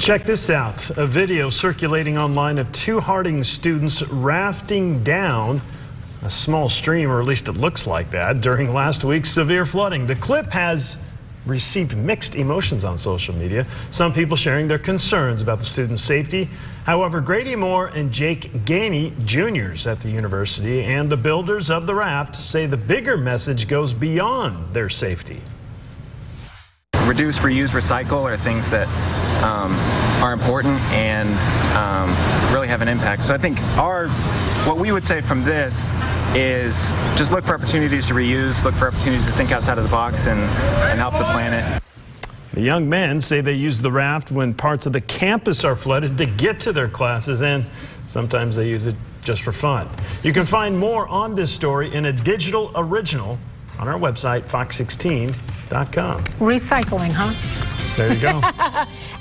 Check this out. A video circulating online of two Harding students rafting down a small stream, or at least it looks like that, during last week's severe flooding. The clip has received mixed emotions on social media. Some people sharing their concerns about the students' safety. However, Grady Moore and Jake Gainey, juniors at the university, and the builders of the raft say the bigger message goes beyond their safety. Reduce, reuse, recycle are things that um, are important and um, really have an impact. So I think our, what we would say from this is just look for opportunities to reuse, look for opportunities to think outside of the box and, and help the planet. The young men say they use the raft when parts of the campus are flooded to get to their classes, and sometimes they use it just for fun. You can find more on this story in a digital original on our website, fox16.com. Recycling, huh? There you go.